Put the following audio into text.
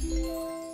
Música